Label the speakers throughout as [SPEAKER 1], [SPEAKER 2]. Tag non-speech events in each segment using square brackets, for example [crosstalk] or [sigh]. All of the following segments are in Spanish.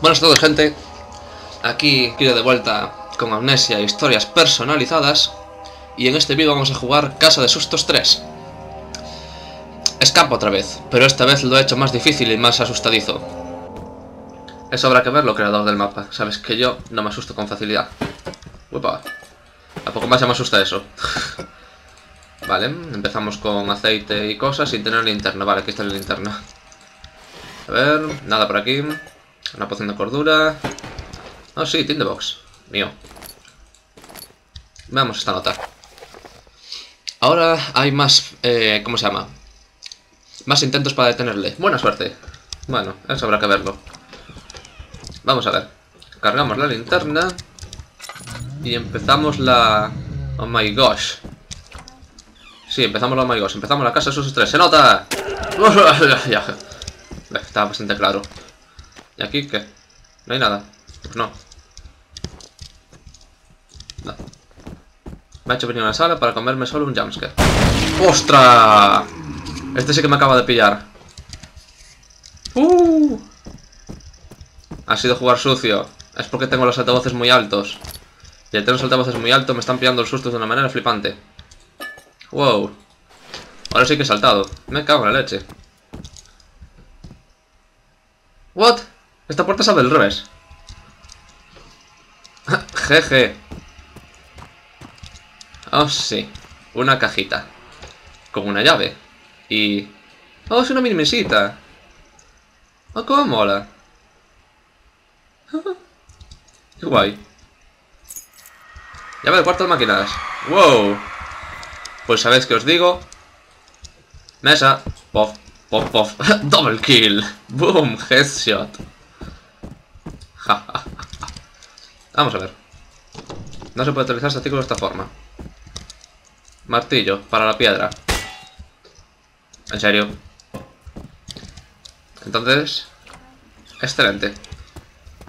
[SPEAKER 1] Buenas a todos gente, aquí quiero de vuelta con Amnesia e historias personalizadas y en este vídeo vamos a jugar Casa de Sustos 3 Escapo otra vez, pero esta vez lo he hecho más difícil y más asustadizo. Eso habrá que verlo, creador del mapa, sabes que yo no me asusto con facilidad Upa, a poco más ya me asusta eso [laughs] Vale, empezamos con aceite y cosas sin tener linterna, vale, aquí está la linterna A ver, nada por aquí una poción de cordura. Oh, sí, Tinderbox. Mío. Veamos esta nota. Ahora hay más... Eh, ¿Cómo se llama? Más intentos para detenerle. Buena suerte. Bueno, eso habrá que verlo. Vamos a ver. Cargamos la linterna. Y empezamos la... Oh my gosh. Sí, empezamos la oh my gosh. Empezamos la casa de sus tres. ¡Se nota! [laughs] Estaba bastante claro. ¿Y aquí qué? No hay nada. Pues no. No. Me ha hecho venir a la sala para comerme solo un jumpscare. ¡Ostras! Este sí que me acaba de pillar. ¡Uh! Ha sido jugar sucio. Es porque tengo los altavoces muy altos. Y al tener los altavoces muy altos me están pillando el susto de una manera flipante. ¡Wow! Ahora sí que he saltado. Me cago en la leche. ¿What? Esta puerta sale del revés. [laughs] Jeje. Oh, sí. Una cajita. Con una llave. Y... Oh, es una mini. Oh, cómo mola. [laughs] Qué guay. Llave de cuarto de máquinas. Wow. Pues sabéis que os digo. Mesa. Pof, pof, pof. [laughs] Double kill. Boom. Headshot. [laughs] Vamos a ver. No se puede utilizar este artículo de esta forma. Martillo, para la piedra. En serio. Entonces... Excelente.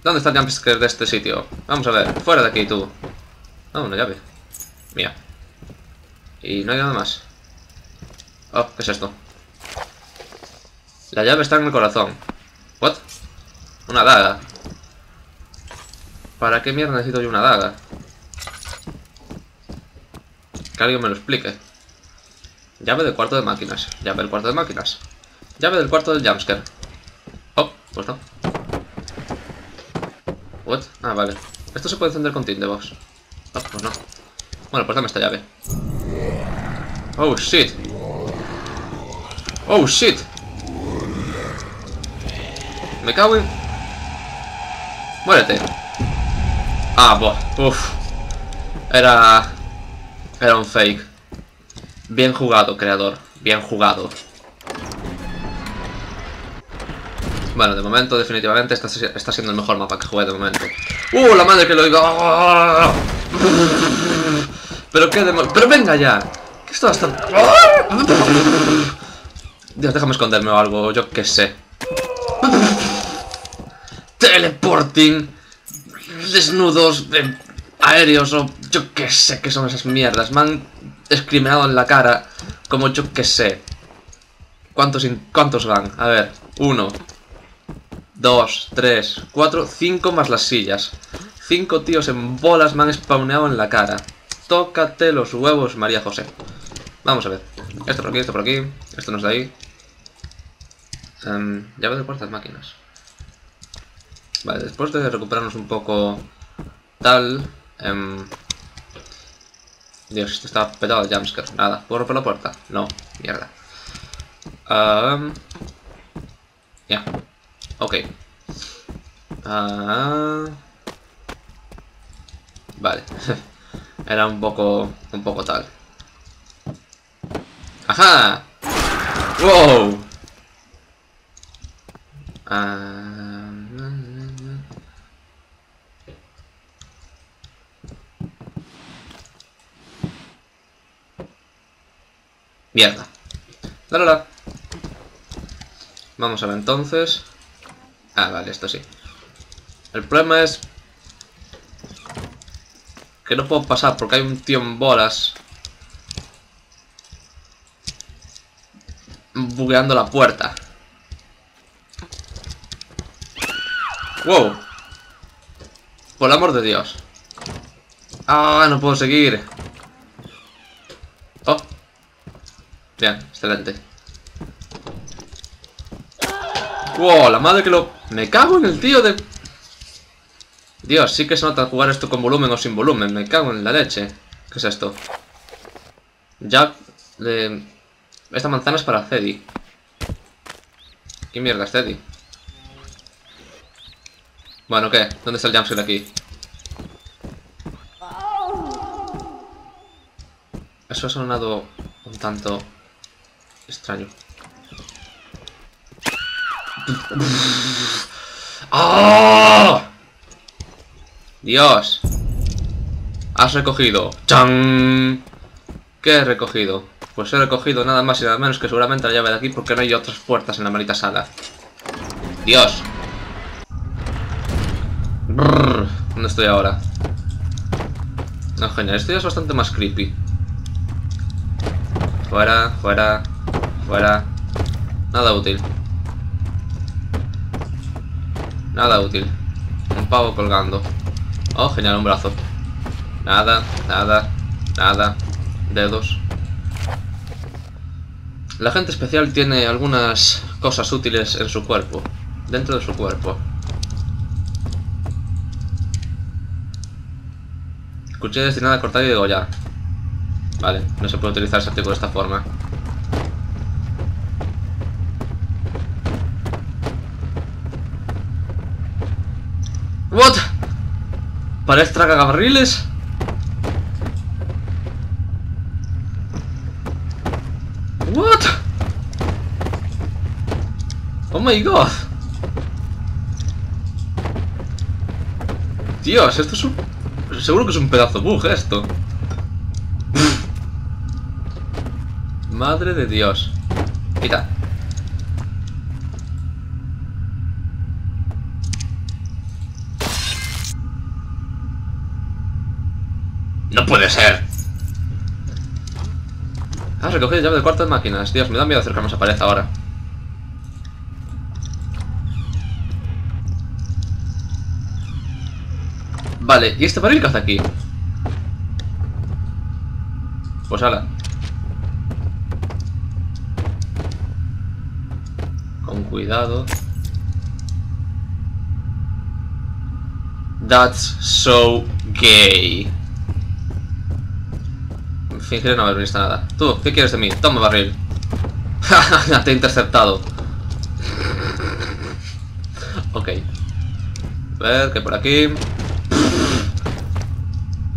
[SPEAKER 1] ¿Dónde está el jumpscare de este sitio? Vamos a ver. Fuera de aquí, tú. Ah, una llave. Mía. Y no hay nada más. Oh, ¿qué es esto? La llave está en el corazón. ¿What? Una daga. ¿Para qué mierda necesito yo una daga? Que alguien me lo explique. Llave del cuarto de máquinas. Llave del cuarto de máquinas. Llave del cuarto del jumpscare. Oh, pues no. What? Ah, vale. Esto se puede encender con Tinderbox. Oh, pues no. Bueno, pues dame esta llave. Oh, shit. Oh, shit. Me cago en... Muérete. Ah, buah, uff. Era... Era un fake. Bien jugado, creador. Bien jugado. Bueno, de momento, definitivamente, está, está siendo el mejor mapa que jugué de momento. ¡Uh, la madre que lo digo! Pero qué demonios... ¡Pero venga ya! ¿Qué esto hasta...? Dios, déjame esconderme o algo, yo qué sé. Teleporting desnudos aéreos o yo qué sé qué son esas mierdas. Me han discriminado en la cara como yo qué sé. ¿Cuántos, ¿Cuántos van? A ver, uno, dos, tres, cuatro, cinco más las sillas. Cinco tíos en bolas me han spawneado en la cara. Tócate los huevos, María José. Vamos a ver. Esto por aquí, esto por aquí. Esto no es de ahí. Um, llave de puertas máquinas. Vale, después de recuperarnos un poco tal... Eh, Dios, esto está petado de jumpscare. Nada, ¿puedo romper la puerta? No, mierda. Um, ya, ok. Uh, vale. [laughs] Era un poco... un poco tal. ¡Ajá! ¡Wow! Uh, Mierda. Vamos a ver entonces. Ah, vale, esto sí. El problema es... Que no puedo pasar porque hay un tío en bolas. Bugueando la puerta. ¡Wow! Por el amor de Dios. ¡Ah! No puedo seguir. ¡Oh! Bien, excelente. ¡Wow! La madre que lo... Me cago en el tío de... Dios, sí que se nota jugar esto con volumen o sin volumen. Me cago en la leche. ¿Qué es esto? Ya... Esta manzana es para Cedi. ¿Qué mierda es Cedi? Bueno, ¿qué? ¿Dónde está el jumpscare aquí? Eso ha sonado un tanto extraño. [laughs] ¡Ah! Dios. Has recogido. ¡Chan! ¿Qué he recogido? Pues he recogido nada más y nada menos que seguramente la llave de aquí porque no hay otras puertas en la maldita sala. Dios. ¿Dónde estoy ahora? No, genial. Esto ya es bastante más creepy. Fuera, fuera, fuera. Nada útil. Nada útil. Un pavo colgando. Oh, genial, un brazo. Nada, nada, nada. Dedos. La gente especial tiene algunas cosas útiles en su cuerpo. Dentro de su cuerpo. Cuchilla destinada a cortar y degollar. Vale, no se puede utilizar ese artículo de esta forma. What? ¿Parece tragabarriles? What? Oh my god. Dios, esto es un... Seguro que es un pedazo bug esto. Madre de Dios. Quita. ¡No puede ser! Ah, recogido llave del cuarto de máquinas. Dios, me da miedo acercarnos a pared ahora. Vale, ¿y este barril qué hace aquí? Pues ala. Con cuidado. That's so gay. Fingiré no haber visto nada. Tú, ¿qué quieres de mí? Toma barril. [laughs] Te he interceptado. ok. A ver, que por aquí.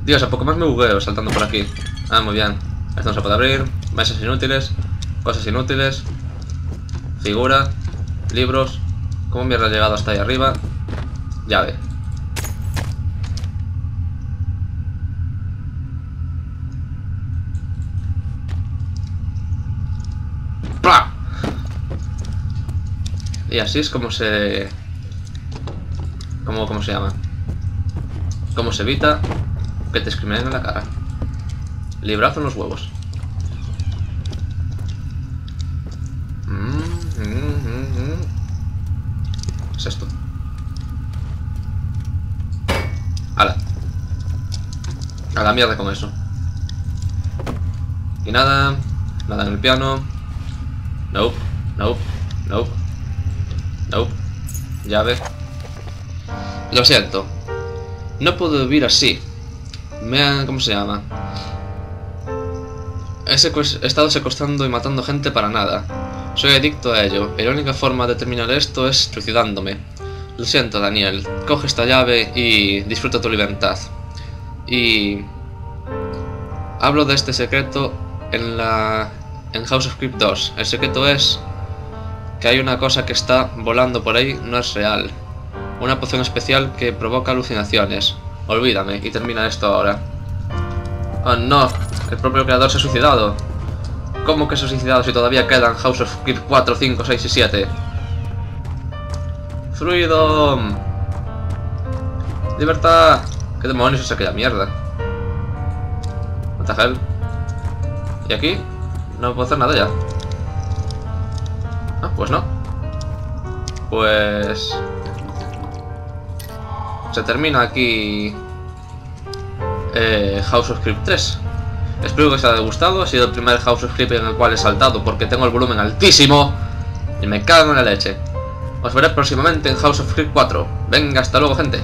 [SPEAKER 1] Dios, a poco más me bugueo saltando por aquí. Ah, muy bien. Esto no se puede abrir. Mesas inútiles. Cosas inútiles. Figura. Libros. ¿Cómo mierda ha llegado hasta ahí arriba? Llave. Y así es como se... ¿Cómo, cómo se llama? Cómo se evita que te discriminen en la cara. Librazo en los huevos. ¿Qué es esto? ¡Hala! A la mierda con eso. Y nada. Nada en el piano. Nope. Nope. Nope. Llave. Lo siento. No puedo vivir así. Me. ¿Cómo se llama? He, he, estado secuestrando y matando gente para nada. Soy adicto a ello, y la única forma de terminar esto es suicidándome. Lo siento, Daniel. Coge esta llave y disfruta tu libertad. Y... Hablo de este secreto en la... en House of Crypt 2. El secreto es que hay una cosa que está volando por ahí no es real. Una poción especial que provoca alucinaciones. Olvídame y termina esto ahora. Oh no, el propio creador se ha suicidado. ¿Cómo que se ha suicidado si todavía quedan House of Gear 4, 5, 6 y 7? Freedom. Libertad. ¿Qué demonios es aquella mierda? What Y aquí no puedo hacer nada ya. Ah, pues no. Pues... Se termina aquí... Eh, House of Script 3. Espero que os haya gustado. Ha sido el primer House of Script en el cual he saltado porque tengo el volumen altísimo. Y me cago en la leche. Os veré próximamente en House of Script 4. Venga, hasta luego, gente.